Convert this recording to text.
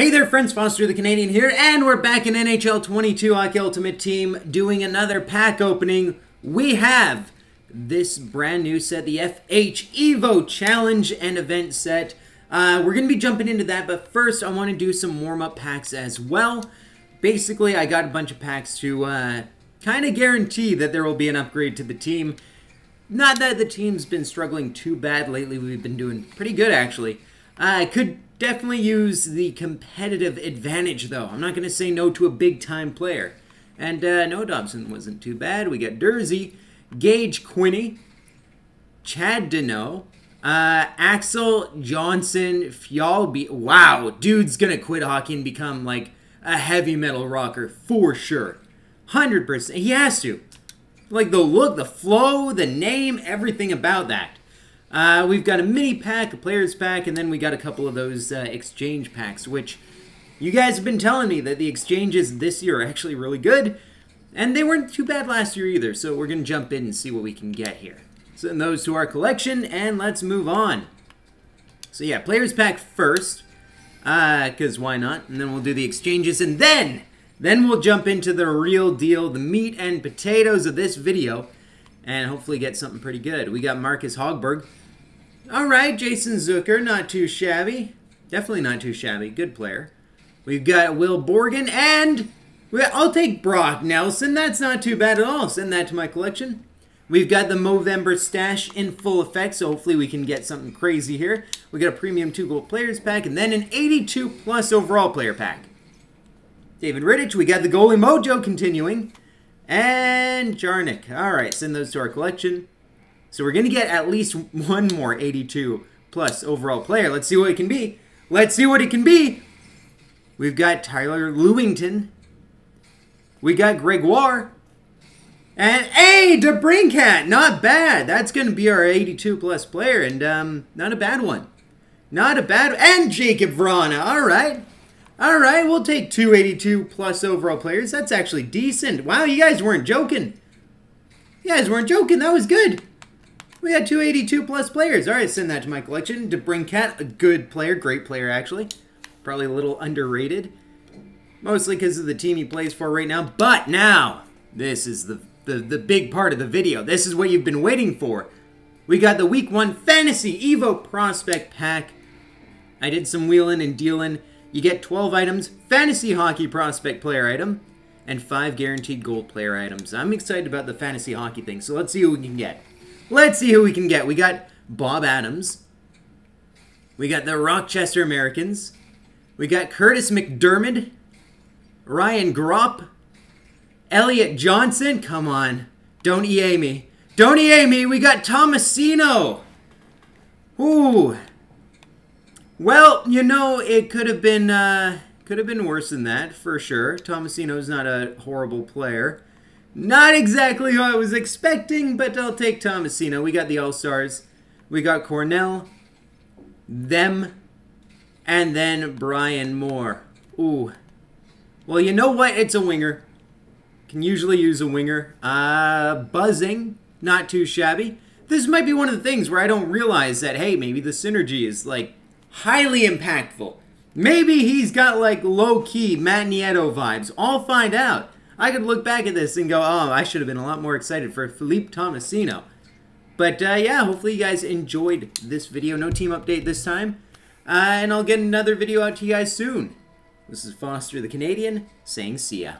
Hey there friends, Foster the Canadian here, and we're back in NHL 22 Hockey Ultimate Team doing another pack opening. We have this brand new set, the FH EVO Challenge and Event set. Uh, we're going to be jumping into that, but first I want to do some warm-up packs as well. Basically, I got a bunch of packs to uh, kind of guarantee that there will be an upgrade to the team. Not that the team's been struggling too bad lately, we've been doing pretty good actually. I could definitely use the competitive advantage, though. I'm not going to say no to a big-time player. And uh, no, Dobson wasn't too bad. We got Durzi, Gage Quinney, Chad Deneau, uh, Axel Jonsson, Fjallby. Wow, dude's going to quit hockey and become, like, a heavy metal rocker for sure. 100%. He has to. Like, the look, the flow, the name, everything about that. Uh, we've got a mini pack, a player's pack, and then we got a couple of those uh, exchange packs, which you guys have been telling me that the exchanges this year are actually really good, and they weren't too bad last year either, so we're going to jump in and see what we can get here. Send those to our collection, and let's move on. So yeah, player's pack first, because uh, why not? And then we'll do the exchanges, and then, then we'll jump into the real deal, the meat and potatoes of this video, and hopefully get something pretty good. We got Marcus Hogberg, all right, Jason Zucker, not too shabby. Definitely not too shabby. Good player. We've got Will Borgen, and I'll take Brock Nelson. That's not too bad at all. Send that to my collection. We've got the Movember stash in full effect, so hopefully we can get something crazy here. We got a premium two gold players pack, and then an 82 plus overall player pack. David Rittich, we got the goalie mojo continuing. And Jarnik. All right, send those to our collection. So we're going to get at least one more 82 plus overall player. Let's see what it can be. Let's see what it can be. We've got Tyler Lewington. We got Gregoire. And hey, DeBrincat, not bad. That's going to be our 82 plus player, and um, not a bad one. Not a bad And Jakub Vrana, all right. All right, we'll take 282 plus overall players. That's actually decent. Wow, you guys weren't joking. You guys weren't joking. That was good. We had 282 plus players. All right, send that to my collection. DeBrincat, a good player, great player actually. Probably a little underrated. Mostly because of the team he plays for right now. But now, this is the, the, the big part of the video. This is what you've been waiting for. We got the Week 1 Fantasy Evo Prospect Pack. I did some wheeling and dealing. You get 12 items, Fantasy Hockey Prospect Player item, and 5 Guaranteed Gold Player items. I'm excited about the Fantasy Hockey thing, so let's see who we can get. Let's see who we can get. We got Bob Adams. We got the Rochester Americans. We got Curtis McDermott. Ryan Gropp. Elliot Johnson. Come on. Don't EA me. Don't EA me. We got Tomasino. Ooh. Well, you know, it could have been uh, could have been worse than that for sure. Tomasino's not a horrible player. Not exactly who I was expecting, but I'll take Tomasino. We got the All-Stars. We got Cornell, them, and then Brian Moore. Ooh. Well, you know what? It's a winger. Can usually use a winger. Uh, buzzing. Not too shabby. This might be one of the things where I don't realize that, hey, maybe the synergy is, like, highly impactful. Maybe he's got, like, low-key Matt Nieto vibes. I'll find out. I could look back at this and go, oh, I should have been a lot more excited for Philippe Tomasino. But uh, yeah, hopefully you guys enjoyed this video. No team update this time. Uh, and I'll get another video out to you guys soon. This is Foster the Canadian saying see ya.